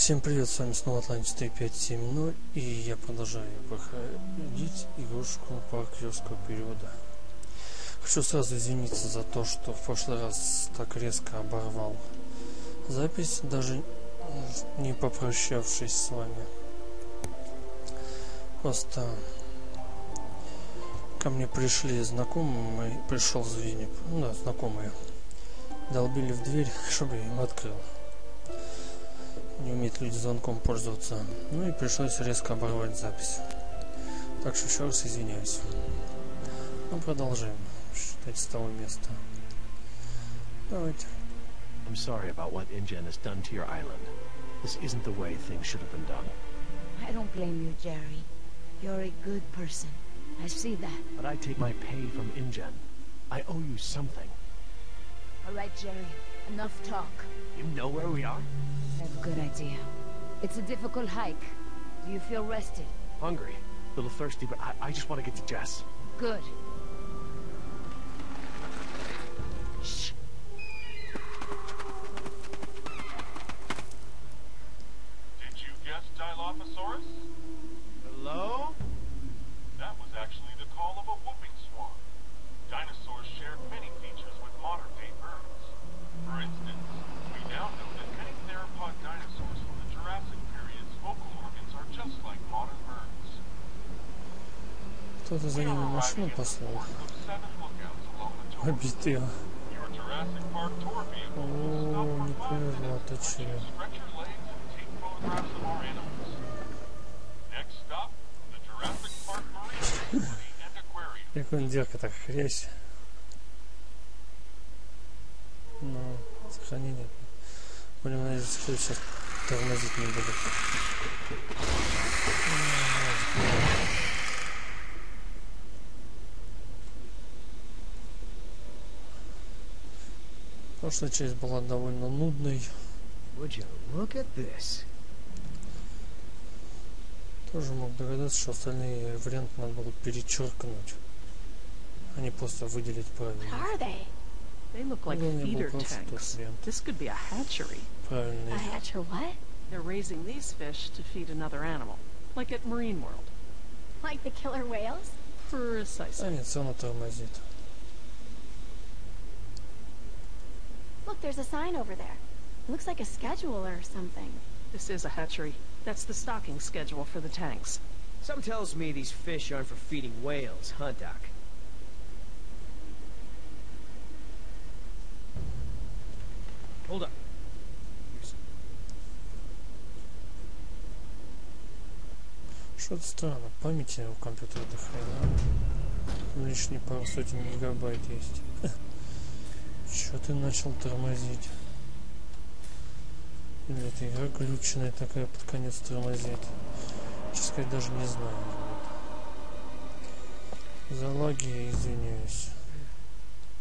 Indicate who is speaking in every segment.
Speaker 1: Всем привет, с вами снова Атлантис 3570 и я продолжаю проходить игрушку по крестского периода. Хочу сразу извиниться за то, что в прошлый раз так резко оборвал запись, даже не попрощавшись с вами. Просто ко мне пришли знакомые, пришел звеник, ну да, знакомые, долбили в дверь, чтобы я им открыл не умеют люди звонком пользоваться. Ну и пришлось резко оборвать запись. Так что еще раз извиняюсь. Ну продолжаем. Считать с того места. Давайте.
Speaker 2: I'm sorry about what InGen has done to your island. This isn't the way things should have been done.
Speaker 3: I don't blame you, Jerry. You're a good person. I see that.
Speaker 2: But I take my pay from InGen. I owe you something.
Speaker 3: All right, Jerry. Enough talk.
Speaker 2: You know where we are?
Speaker 3: I have a good idea. It's a difficult hike. Do you feel rested?
Speaker 2: Hungry. A little thirsty, but I, I just want to get to Jess.
Speaker 3: Good.
Speaker 4: Jurassic Park Marine Facility and Aquarium.
Speaker 1: Как он дерка так хрясь. Ну, сохранение. Будем надеяться, что сейчас тормозить не будет. Прошлая часть была довольно нудной. Тоже мог догадаться, что остальные варианты надо было перечеркнуть, а не просто выделить правильно.
Speaker 5: They?
Speaker 6: Look like
Speaker 1: не был
Speaker 6: feeder
Speaker 1: просто тот
Speaker 6: tanks.
Speaker 1: вариант.
Speaker 6: This could be a hatchery.
Speaker 1: Правильный.
Speaker 5: A hatcher what?
Speaker 6: They're raising these fish to feed another animal, like at Marine World.
Speaker 5: Like the killer whales?
Speaker 1: А
Speaker 6: Precisely.
Speaker 1: нет, все равно тормозит.
Speaker 5: Look, there's a sign over there. It looks like a schedule or something.
Speaker 6: This is a hatchery. That's the stocking schedule for the tanks.
Speaker 7: Some tells me these fish aren't for feeding whales, huh, Doc? Hold up. Here's-
Speaker 1: Что-то странно, памяти у компьютера до хрена. Лишние пару сотен гигабайт есть. Чё ты начал тормозить? Или это игра глюченная такая под конец тормозит? Честно сказать, даже не знаю. За лаги я извиняюсь.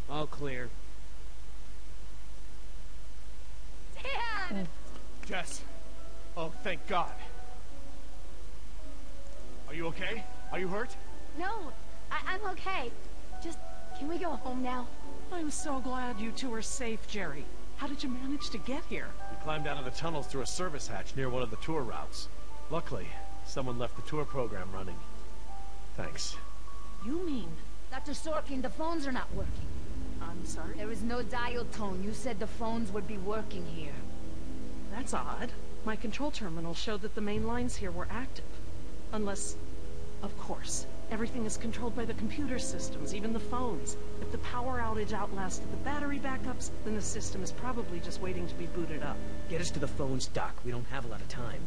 Speaker 7: All clear.
Speaker 5: Dad!
Speaker 2: Jess! Oh, thank God. Are you okay? Are you hurt?
Speaker 5: No, I I'm okay. Just, can we go home now?
Speaker 6: I'm so glad you two are safe, Jerry. How did you manage to get here?
Speaker 2: We climbed out of the tunnels through a service hatch near one of the tour routes. Luckily, someone left the tour program running. Thanks.
Speaker 6: You mean...
Speaker 3: Dr. Sorkin, the phones are not working.
Speaker 6: I'm sorry?
Speaker 3: There is no dial tone. You said the phones would be working here.
Speaker 6: That's odd. My control terminal showed that the main lines here were active. Unless... Of course. Everything is controlled by the computer systems, even the phones. If the power outage outlasted the battery backups, then the system is probably just waiting to be booted up.
Speaker 7: Get us to the phones, Doc. We don't have a lot of time.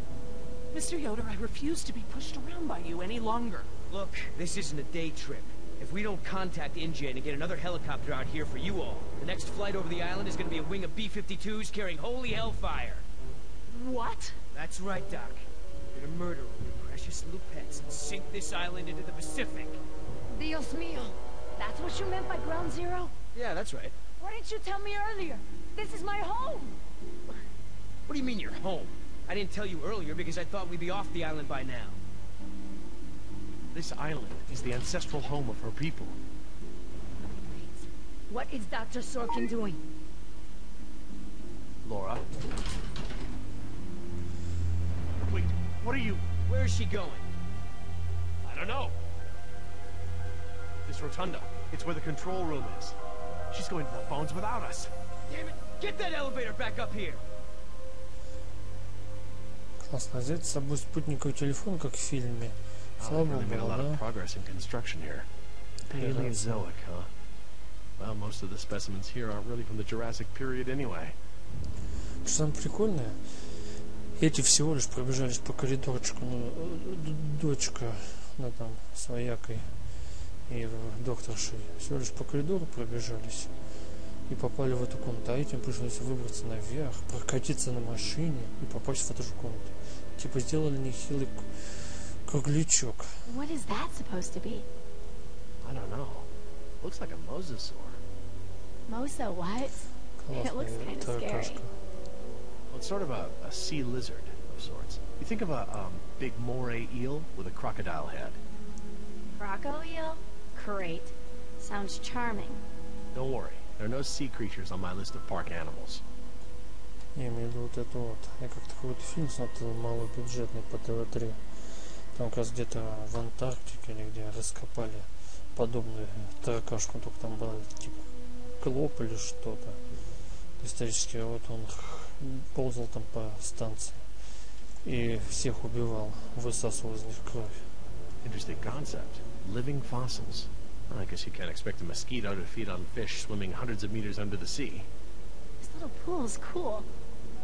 Speaker 6: Mr. Yoder, I refuse to be pushed around by you any longer.
Speaker 7: Look, this isn't a day trip. If we don't contact InGen and get another helicopter out here for you all, the next flight over the island is gonna be a wing of B-52s carrying holy hellfire.
Speaker 6: What?
Speaker 7: That's right, Doc. You're gonna murder your precious little pets and sink this island into the Pacific.
Speaker 3: Dios mío. That's what you meant by ground zero?
Speaker 7: Yeah, that's right.
Speaker 3: Why didn't you tell me earlier? This is my home.
Speaker 7: What do you mean you're home? I didn't tell you earlier because I thought we'd be off the island by now.
Speaker 2: This island is the ancestral home of her people.
Speaker 3: Wait. What is Dr. Sorkin doing?
Speaker 2: Laura, Wait, What are you...
Speaker 7: Where is she going?
Speaker 2: I don't know. This rotunda. It's where the control room is. She's going to the phones without us.
Speaker 7: Damn it! Get that elevator back up here!
Speaker 1: Классно. Взять с собой спутниковый телефон, как в фильме.
Speaker 2: Wow,
Speaker 1: Слава
Speaker 2: they've really made a
Speaker 1: богу,
Speaker 2: lot of
Speaker 1: да?
Speaker 2: progress in construction here.
Speaker 1: Yeah, that's-
Speaker 2: Paleozoic, huh? Well, most of the specimens here aren't really from the Jurassic period anyway.
Speaker 1: Что самое прикольное, эти всего лишь пробежались по коридорчику, ну, э, д- дочка, ну там, с воякой и докторшей, всего лишь по коридору пробежались и попали в эту комнату, а этим пришлось выбраться наверх, прокатиться на машине и попасть в эту же комнату. Типа сделали нехилый к- круглячок.
Speaker 5: What is that supposed to be?
Speaker 2: I don't know. Looks like a mosasaur.
Speaker 5: Mosa what? It looks kinda
Speaker 1: таракашка.
Speaker 5: scary.
Speaker 2: Well, it's sort of a, a sea lizard of sorts. You think of a um, big moray eel with a crocodile head.
Speaker 5: Croco eel? Great. Sounds charming.
Speaker 2: Don't worry, there are no sea creatures on my list of park animals.
Speaker 1: Я имею в виду вот это вот. Я как-то какой-то фильм смотрел малобюджетный по ТВ-3. Там как раз где-то в Антарктике или где раскопали подобную таракашку, только там был типа клоп или что-то. Исторически вот он ползал там по станции и всех убивал, высасывал из них кровь.
Speaker 2: Interesting concept. Living fossils. Well, I guess you can't expect a mosquito to feed on fish swimming hundreds of meters under the sea.
Speaker 5: This little pool's cool.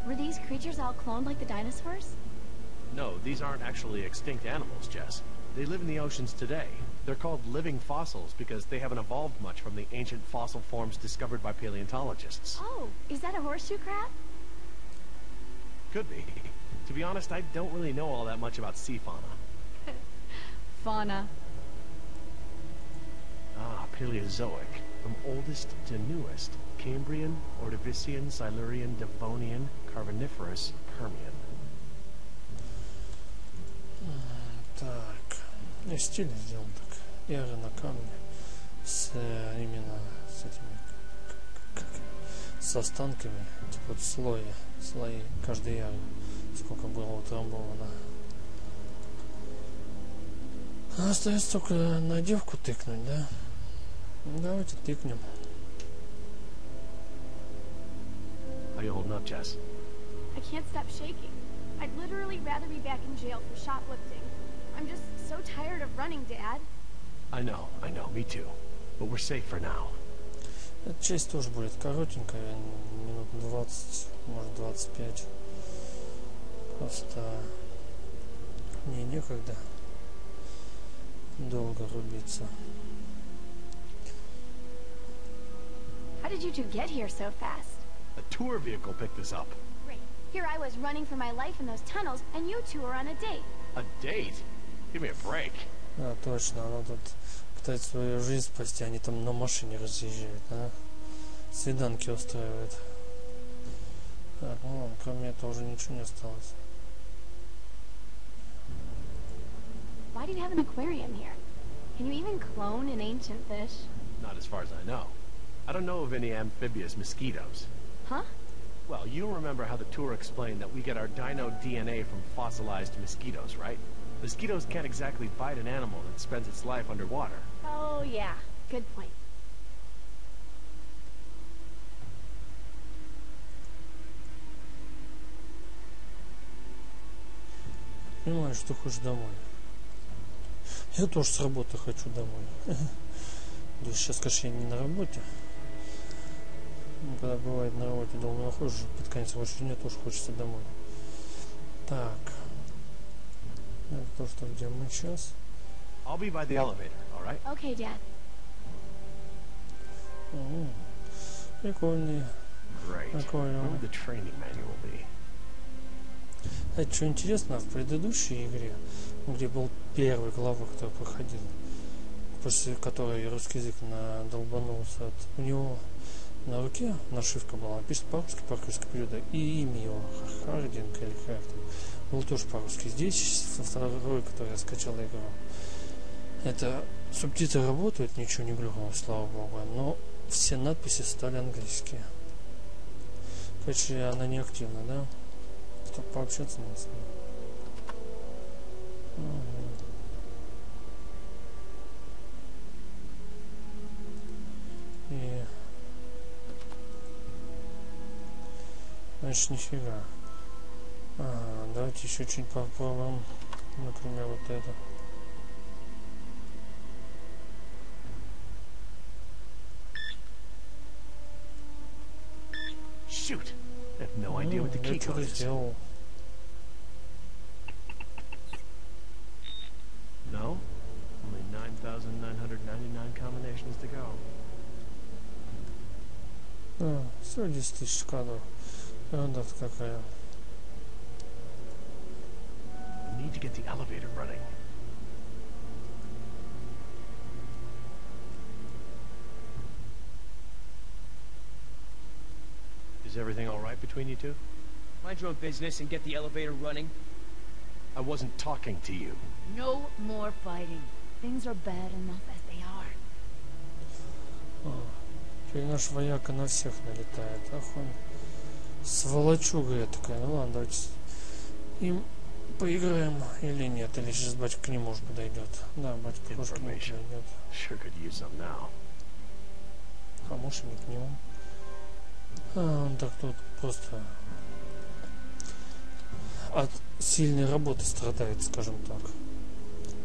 Speaker 5: Were these creatures all cloned like the dinosaurs?
Speaker 2: No, these aren't actually extinct animals, Jess. They live in the oceans today. They're called living fossils because they haven't evolved much from the ancient fossil forms discovered by paleontologists.
Speaker 5: Oh, is that a horseshoe crab?
Speaker 2: Could be. To be honest, I don't really know all that much about sea fauna.
Speaker 5: Fauna.
Speaker 2: Ah, Paleozoic. From oldest to newest. Cambrian, Ordovician, Silurian, Devonian, Carboniferous, Permian.
Speaker 1: Так, и стиль сделан так. Эра на камне с э, именно с этими к- к- с останками, типа вот слоя, слои каждой яры, Сколько было утрамбовано. А Остается только на девку тыкнуть, да? Ну, Давайте тыкнем.
Speaker 2: How you holding up, Jess?
Speaker 5: I can't stop shaking. I'd literally rather be back in jail for shoplifting. I'm just so tired of running, Dad.
Speaker 2: I know, I know, me too. But we're safe for now.
Speaker 1: Эта часть тоже будет коротенькая, минут 20, может 25. Просто мне некогда долго рубиться.
Speaker 5: How did you two get here so fast?
Speaker 2: A tour vehicle picked us up.
Speaker 5: Great. Here I was running for my life in those tunnels, and you two are on a date.
Speaker 2: A date? Give me a break.
Speaker 1: Да, точно, она тут пытается свою жизнь спасти, они там на машине разъезжают, а? Свиданки устраивают. Так, ну кроме этого уже ничего не осталось.
Speaker 5: Why do you have an aquarium here? Can you even clone an ancient fish?
Speaker 2: Not as far as I know. I don't know of any amphibious mosquitoes.
Speaker 5: Huh?
Speaker 2: Well, you remember how the tour explained that we get our dino DNA from fossilized mosquitoes, right? Mosquitoes can't exactly bite an animal that spends its life underwater.
Speaker 5: Oh, yeah. Good point.
Speaker 1: Понимаешь, что хочешь домой. Я тоже с работы хочу домой. То есть сейчас, конечно, я не на работе. Ну, когда бывает на работе долго находишься, под конец рабочего дня тоже хочется домой. Так. Это то, что где мы сейчас.
Speaker 2: I'll be by the elevator, all right?
Speaker 5: Okay, Dad.
Speaker 1: Прикольный.
Speaker 2: Great.
Speaker 1: А.
Speaker 2: would the training manual be?
Speaker 1: Это что интересно, в предыдущей игре, где был первый глава, который проходил, после которой русский язык надолбанулся, от, у него на руке нашивка была написана по-русски, по-русски перевода, и имя его, Хардинг или там, было тоже по-русски. Здесь, со второй, который я скачал игру, это субтитры работают, ничего не глюкнуло, слава богу, но все надписи стали английские. Короче, она не активна, да? чтобы пообщаться надо с ним. И... Значит, нифига. Ага, давайте еще чуть попробуем. Например, вот это.
Speaker 2: Shoot! I have no idea what the
Speaker 1: ну,
Speaker 2: key code is.
Speaker 1: тысяч кадров. Какая.
Speaker 2: Need to get the elevator running. Is everything all right between you two?
Speaker 7: Mind your own business and get the elevator running.
Speaker 2: I wasn't talking to you.
Speaker 3: No more fighting. Things are bad enough as they are.
Speaker 1: Oh. Теперь наш вояка на всех налетает. Ах он. Сволочуга я такая. Ну ладно, давайте им поиграем или нет. Или сейчас батька к нему уже подойдет. Да, батька уже к нему подойдет. А может не к нему. А, он так тут просто от сильной работы страдает, скажем так.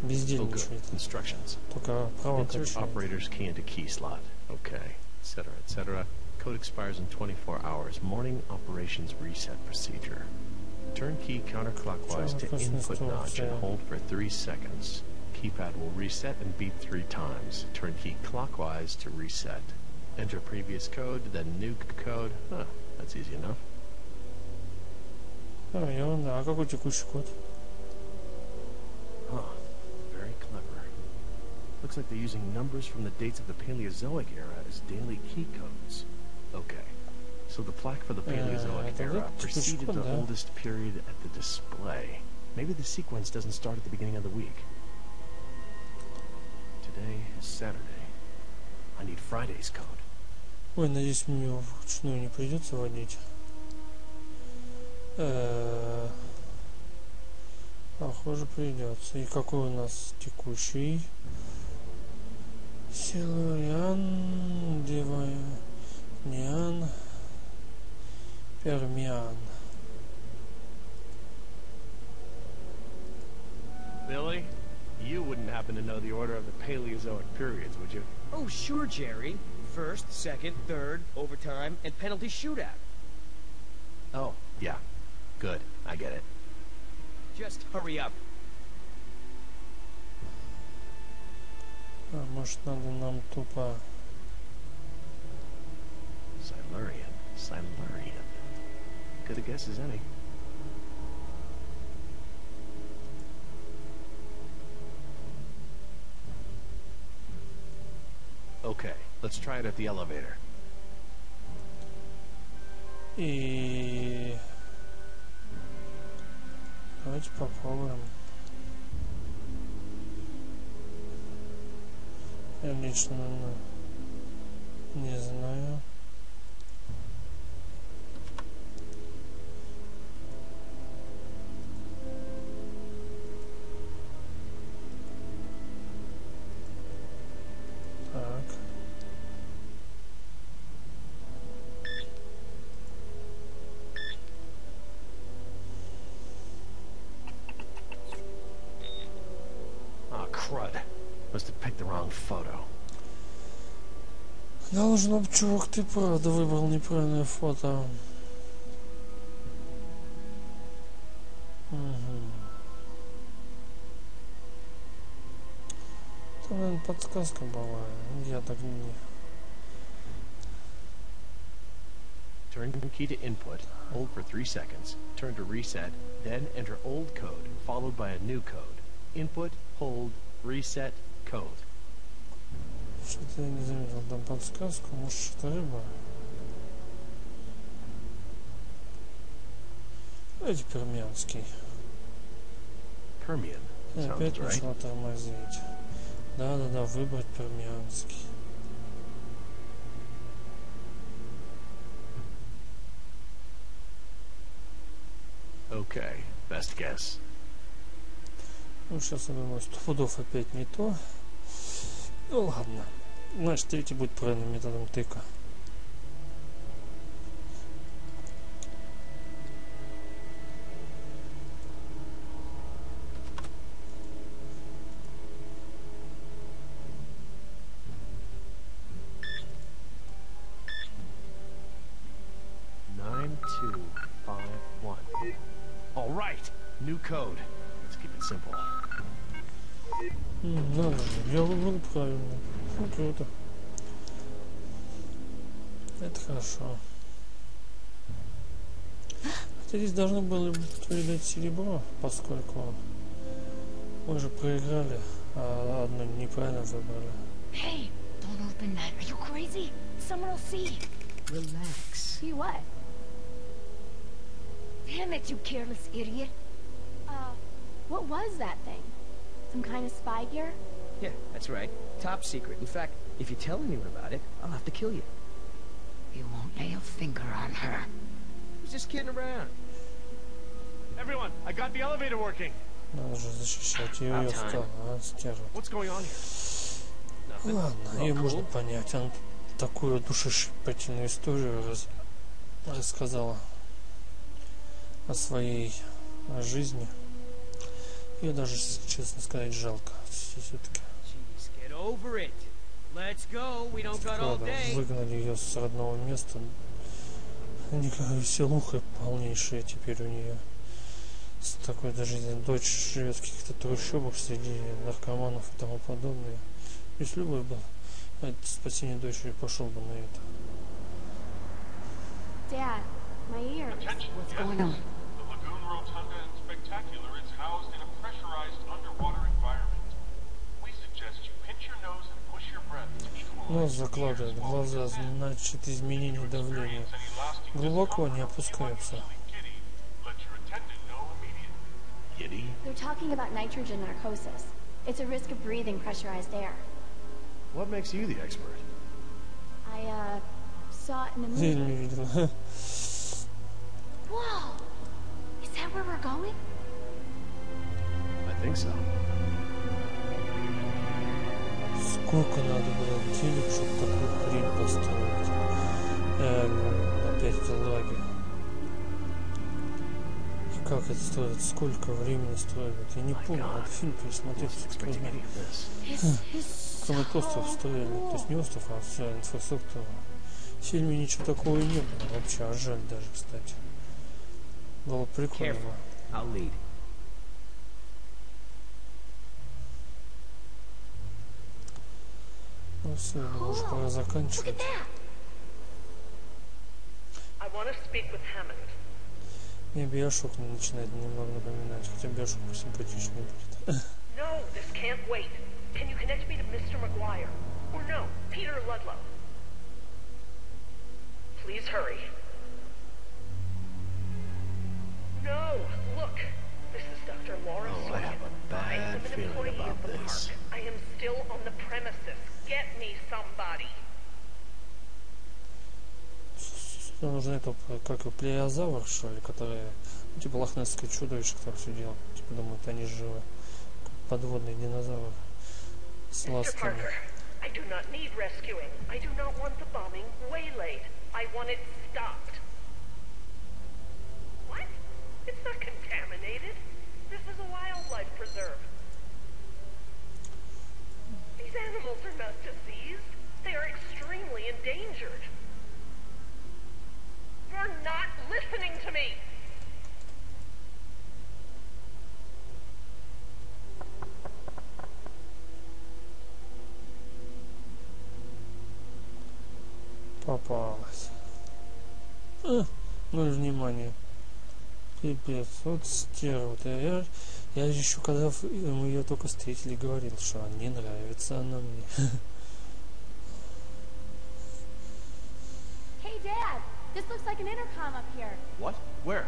Speaker 1: Бездельничает. Только
Speaker 2: Insert
Speaker 1: качает.
Speaker 2: etc., etc. Code expires in 24 hours. Morning operations reset procedure. Turn key counterclockwise to input notch and hold for 3 seconds. Keypad will reset and beep 3 times. Turn key clockwise to reset. Enter previous code, then new code. Huh, that's easy enough. Looks like they're using numbers from the dates of the Paleozoic era as daily key codes. Okay. So the plaque for the Paleozoic
Speaker 1: это
Speaker 2: era
Speaker 1: вот
Speaker 2: preceded
Speaker 1: типичку,
Speaker 2: the
Speaker 1: да.
Speaker 2: oldest period at the display. Maybe the sequence doesn't start at the beginning of the week. Today is Saturday. I need Friday's code.
Speaker 1: Ой, надеюсь, мне его вручную не придется водить. Э, Похоже, придется. И какой у нас текущий? Силуриан, Диваниан, Пермиан.
Speaker 2: Billy, you wouldn't happen to know the order of the Paleozoic periods, would you?
Speaker 7: Oh, sure, Jerry. First, second, third, overtime, and penalty shootout.
Speaker 2: Oh, yeah. Good. I get it.
Speaker 7: Just hurry up.
Speaker 1: А может, надо нам тупо...
Speaker 2: Silurian. Silurian. Good a guess as any. Okay, let's try it at the elevator.
Speaker 1: И... Давайте попробуем. Лично ну, не знаю.
Speaker 2: wrong photo.
Speaker 1: Должно быть, чувак, ты правда выбрал неправильное фото. Мгм. Там, наверное, подсказка была. Я так не...
Speaker 2: Turn key to input, hold for three seconds, turn to reset, then enter old code, followed by a new code. Input, hold, reset, code.
Speaker 1: Я не заметил там подсказку. Может, что-то рыба? Давайте пермянский.
Speaker 2: Permian.
Speaker 1: И
Speaker 2: Sounds
Speaker 1: опять начала тормозить. Да-да-да, выбрать пермянский.
Speaker 2: Okay, best guess.
Speaker 1: Ну, сейчас я думаю, сто пудов опять не то. Ну, ладно. Ну, Значит, третий будет правильным методом тыка.
Speaker 2: New code. Let's keep it simple.
Speaker 1: Надо же, я выбрал правильно. Ну, круто. Это хорошо. Хотя здесь должны были передать серебро, поскольку мы же проиграли, а одно неправильно выбрали.
Speaker 3: Hey, don't open that. Are you crazy? Someone will see.
Speaker 7: Relax.
Speaker 5: See what?
Speaker 3: Damn it, you careless idiot.
Speaker 5: Uh, what was that thing? Some kind of spy gear?
Speaker 7: Yeah, that's right. Top secret. In fact, if you tell anyone about it, I'll have to kill you.
Speaker 3: You won't lay a finger on her.
Speaker 7: I was just kidding around.
Speaker 2: Everyone, I got the elevator working.
Speaker 1: Надо же защищать ее,
Speaker 7: About
Speaker 1: я
Speaker 7: time.
Speaker 1: сказал, а, стерва.
Speaker 2: What's going on here? Nothing.
Speaker 1: Ладно, ее можно понять. Она такую душещипательную историю раз- рассказала о своей о жизни. Ее даже, честно сказать, жалко. Все-таки. Выгнали ее с родного места. Никакая веселуха полнейшая теперь у нее. С такой даже дочь живет в каких-то трущобах среди наркоманов и тому подобное. Если любой бы ради спасения дочери пошел бы на это.
Speaker 5: Dad, my.
Speaker 4: Attention,
Speaker 3: What's going on?
Speaker 1: Нос
Speaker 4: equalize
Speaker 1: закладывает, глаза, значит изменение давления. Глубоко не опускаются.
Speaker 4: Let your attendant know immediately.
Speaker 2: Giddy.
Speaker 5: They're talking about nitrogen narcosis. It's a risk of breathing pressurized air.
Speaker 2: What makes you the expert?
Speaker 5: I, uh, saw it in a movie.
Speaker 1: Фильме видел.
Speaker 5: Whoa! Is that where we're going?
Speaker 2: I think so.
Speaker 1: Сколько надо было денег, чтобы такую хрень построить? Э, опять эти лаги. И как это строят? Сколько времени строят? Я не помню, надо фильм пересмотреть.
Speaker 2: Wasn't
Speaker 1: чтобы
Speaker 2: expecting
Speaker 1: узнать.
Speaker 2: any of this.
Speaker 5: His, his
Speaker 1: Как этот остров строили. То есть не остров, а вся инфраструктура. В фильме ничего такого и не было вообще, а жаль даже, кстати. Было прикольно. Ну все, думаю, уже пора
Speaker 5: Look
Speaker 1: заканчивать.
Speaker 5: at that!
Speaker 8: I want to speak with Hammond.
Speaker 1: Мне Биошок начинает немного напоминать, хотя Биошок посимпатичнее будет.
Speaker 8: No, this can't wait. Can you connect me to Mr. McGuire? Or no, Peter Ludlow? Please hurry. No, look. This is Dr. Laura
Speaker 2: Oh, I
Speaker 8: Sorkin.
Speaker 2: have a bad
Speaker 8: I am an
Speaker 2: feeling
Speaker 8: employee
Speaker 2: about
Speaker 8: of the
Speaker 2: this.
Speaker 8: park. I am still on the premises. Get me somebody.
Speaker 1: Сюда нужно это, как и плеозавр, что ли, которые, ну, типа лохнесское чудовище, которое все делал. Типа думают, они живы. Как подводные динозавры. С ластами.
Speaker 8: Parker, I do not need rescuing. I do not want the bombing waylaid. I want it stopped. What? It's not contaminated. This is a wildlife preserve. These animals are not diseased. They are extremely endangered. You're not listening to me.
Speaker 1: Попалась. А, ноль внимания. Пипец, вот стерва. Я, я, еще когда мы ее только встретили, говорил, что не нравится она мне.
Speaker 5: Hey, Dad! This looks like an intercom up here.
Speaker 2: What? Where?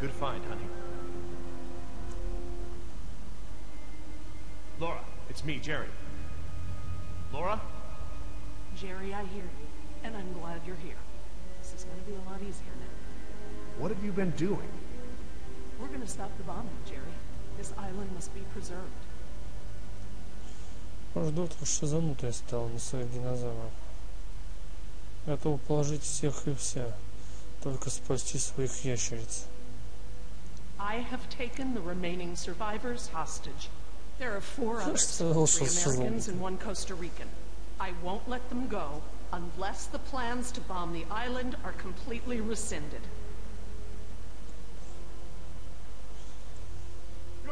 Speaker 2: Good find, honey. Laura, it's me, Jerry. Laura?
Speaker 6: Jerry, I hear you, and I'm glad you're here. This is going to be a lot easier now.
Speaker 2: What have you been doing?
Speaker 6: We're going to stop the bombing, Jerry. This island must be preserved.
Speaker 1: Может, доктор шизанутая стала на своих динозавров. Готова положить всех и вся, только спасти своих ящериц.
Speaker 6: I have taken the remaining survivors hostage. There are four
Speaker 1: Что
Speaker 6: others,
Speaker 1: сказал, что
Speaker 6: three Americans
Speaker 1: шизанутая?
Speaker 6: and one Costa Rican. I won't let them go unless the plans to bomb the island are completely rescinded.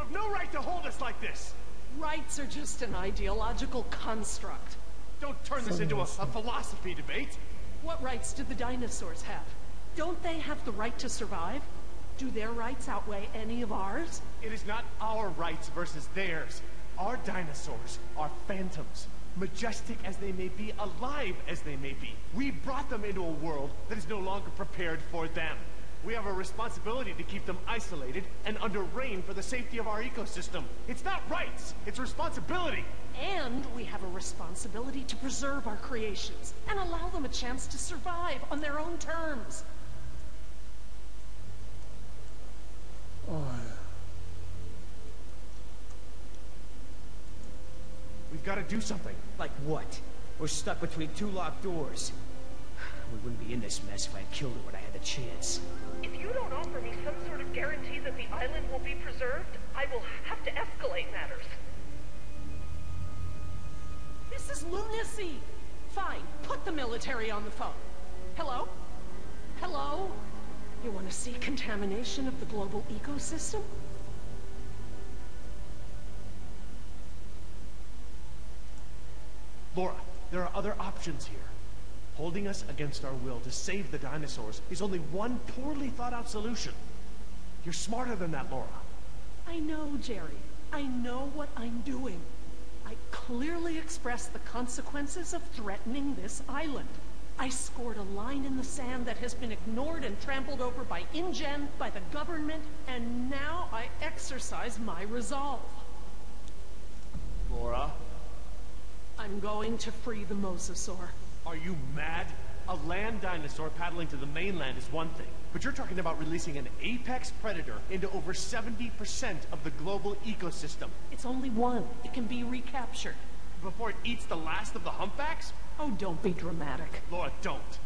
Speaker 2: Have no right to hold us like this!
Speaker 6: Rights are just an ideological construct.
Speaker 2: Don't turn this into a, a philosophy debate!
Speaker 6: What rights do the dinosaurs have? Don't they have the right to survive? Do their rights outweigh any of ours?
Speaker 2: It is not our rights versus theirs. Our dinosaurs are phantoms. Majestic as they may be, alive as they may be. We brought them into a world that is no longer prepared for them. We have a responsibility to keep them isolated and under rein for the safety of our ecosystem. It's not rights, it's responsibility.
Speaker 6: And we have a responsibility to preserve our creations and allow them a chance to survive on their own terms.
Speaker 1: Ой,
Speaker 2: We've got to do something.
Speaker 7: Like what? We're stuck between two locked doors. We wouldn't be in this mess if I had killed her when I had the chance.
Speaker 8: If you don't offer me some sort of guarantee that the island will be preserved, I will have to escalate matters.
Speaker 6: This is lunacy! Fine, put the military on the phone. Hello? Hello? You want to see contamination of the global ecosystem?
Speaker 2: Laura, there are other options here. Holding us against our will to save the dinosaurs is only one poorly thought out solution. You're smarter than that, Laura.
Speaker 6: I know, Jerry. I know what I'm doing. I clearly expressed the consequences of threatening this island. I scored a line in the sand that has been ignored and trampled over by InGen, by the government, and now I exercise my resolve.
Speaker 2: Laura,
Speaker 6: I'm going to free the mosasaur.
Speaker 2: Are you mad? A land dinosaur paddling to the mainland is one thing, but you're talking about releasing an apex predator into over 70% of the global ecosystem
Speaker 6: It's only one. It can be recaptured.
Speaker 2: before it eats the last of the humpbacks?
Speaker 6: Oh, don't be dramatic.
Speaker 2: Laura, don't.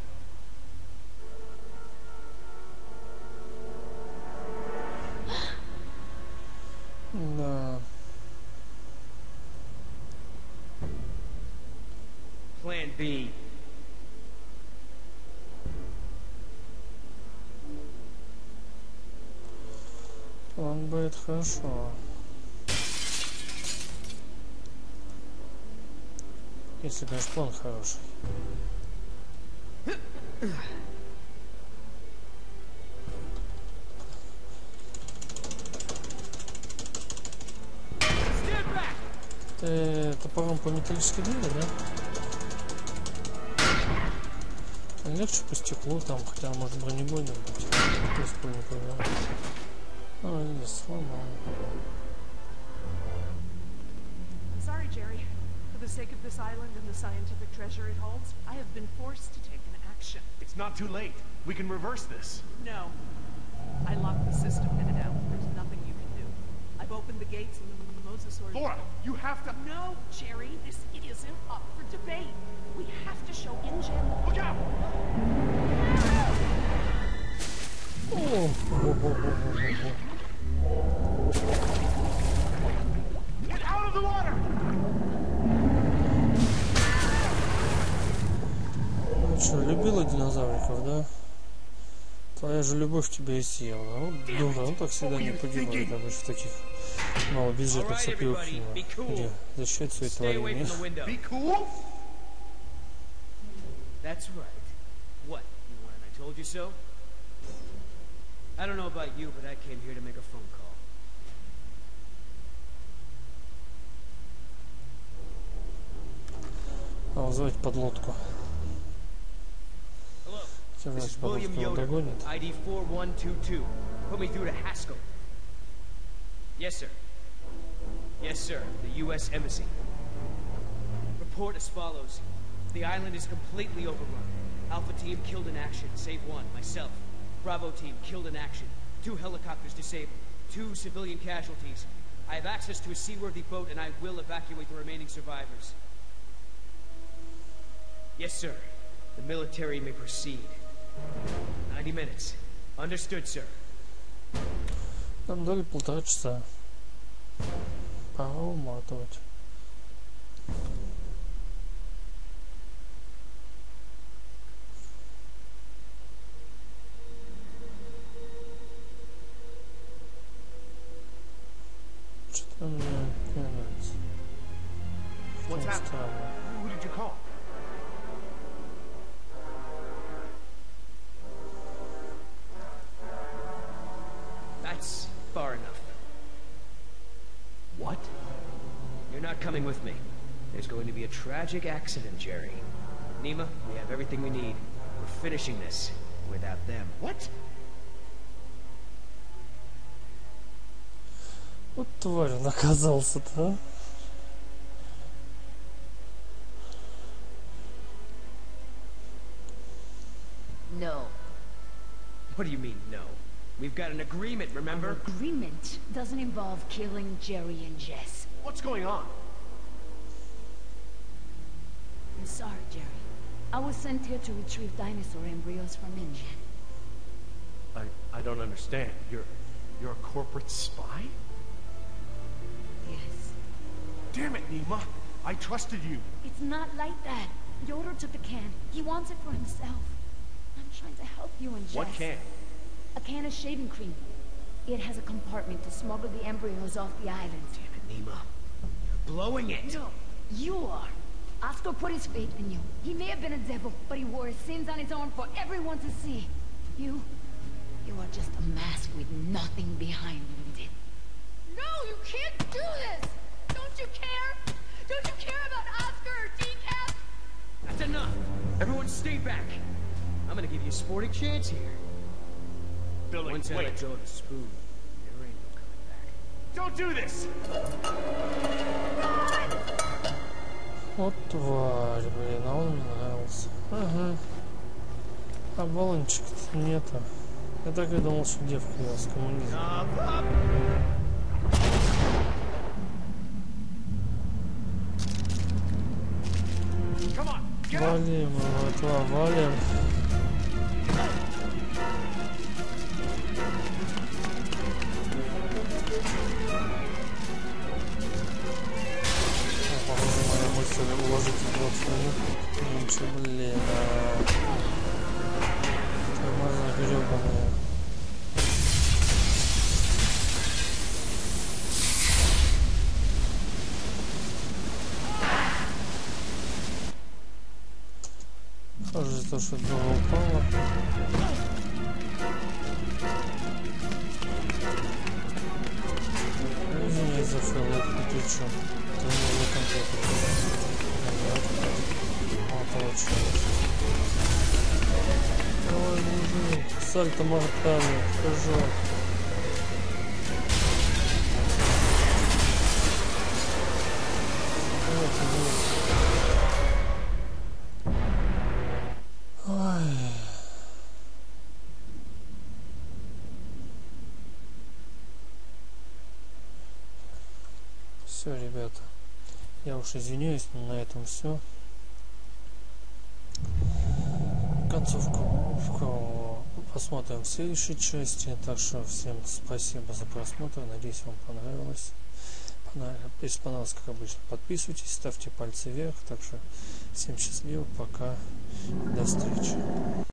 Speaker 1: да.
Speaker 7: Plan B.
Speaker 1: Будет хорошо. Если, конечно, план хороший. Ты топором по металлической двери, да? Легче по стеклу там, хотя может бронебойным быть. То есть Oh, this is one
Speaker 6: Sorry, Jerry. For the sake of this island and the scientific treasure it holds, I have been forced to take an action.
Speaker 2: It's not too late. We can reverse this.
Speaker 6: No. I locked the system in and out. There's nothing you can do. I've opened the gates and the mosasaur...
Speaker 2: Laura, you have to...
Speaker 6: No, Jerry. This isn't up for debate. We have to show InGen...
Speaker 2: Look out! Oh.
Speaker 1: Ну что, любила динозавриков, да? Твоя же любовь тебя и съела. Вот дура, он так всегда не погибает обычно в таких малобюджетных
Speaker 7: cool.
Speaker 1: где защищать свои творения.
Speaker 7: That's right. What? You want I told you so? I don't know about you, but I came here to make a phone call.
Speaker 1: А вызвать подлодку.
Speaker 7: Hello.
Speaker 1: Хотя
Speaker 7: This
Speaker 1: вряд
Speaker 7: is
Speaker 1: ли
Speaker 7: William
Speaker 1: подлодка его
Speaker 7: Yoder,
Speaker 1: догонит.
Speaker 7: ID 4122. Put me through to Haskell. Yes, sir. Yes, sir. The U.S. Embassy. Report as follows. The island is completely overrun. Alpha team killed in action, save one, myself. Bravo team killed in action. Two helicopters disabled. Two civilian casualties. I have access to a seaworthy boat and I will evacuate the remaining survivors. Yes, sir. The military may proceed. 90 minutes. Understood, sir.
Speaker 1: Нам дали полтора часа. Пора уматывать.
Speaker 2: What's
Speaker 1: happened?
Speaker 2: Who did you call?
Speaker 7: That's far enough.
Speaker 2: What?
Speaker 7: You're not coming with me. There's going to be a tragic accident, Jerry. Nima, we have everything we need. We're finishing this without them.
Speaker 2: What?
Speaker 1: Вот тварь он оказался-то, а?
Speaker 9: No.
Speaker 7: What do you mean, no? We've got an agreement, remember?
Speaker 9: Agreement doesn't involve killing Jerry and Jess.
Speaker 2: What's going on?
Speaker 9: I'm sorry, Jerry. I was sent here to retrieve dinosaur embryos from InGen.
Speaker 2: I I don't understand. You're you're a corporate spy?
Speaker 9: Yes.
Speaker 2: Damn it, Nima. I trusted you.
Speaker 9: It's not like that. Yoder took the can. He wants it for himself. I'm trying to help you and Jess.
Speaker 2: What can?
Speaker 9: A can of shaving cream. It has a compartment to smuggle the embryos off the island.
Speaker 7: Damn it, Nima. You're blowing it.
Speaker 9: No, you are. Oscar put his faith in you. He may have been a devil, but he wore his sins on his arm for everyone to see. You... You are just a mask with nothing behind it.
Speaker 5: No, you can't do this! Don't you care? Don't you care about Oscar or Decaf?
Speaker 7: That's enough. Everyone stay back. I'm gonna give you a sporting chance here.
Speaker 2: Billy,
Speaker 7: Once I
Speaker 2: wait.
Speaker 7: let go of the spoon, there ain't no coming back.
Speaker 2: Don't do this.
Speaker 1: Вот тварь, блин, а он мне нравился. Ага. А баллончика-то нету. Я так и думал, что девка у нас коммунизм. Валим, лотва, валим. По-моему, моя мысль уложить в 20 минут. Меньше, блин. Нормально, гребаная. что что-то упало. Ну, не зашел, ты чё? Ты не конкретно. А, получилось. Ой, мужик, сальто мортальный, скажу. Уж извиняюсь, но на этом все. Концовку посмотрим в следующей части. Так что всем спасибо за просмотр. Надеюсь, вам понравилось. Понрав- Если понравилось, как обычно, подписывайтесь, ставьте пальцы вверх. Так что всем счастливо, пока, до встречи.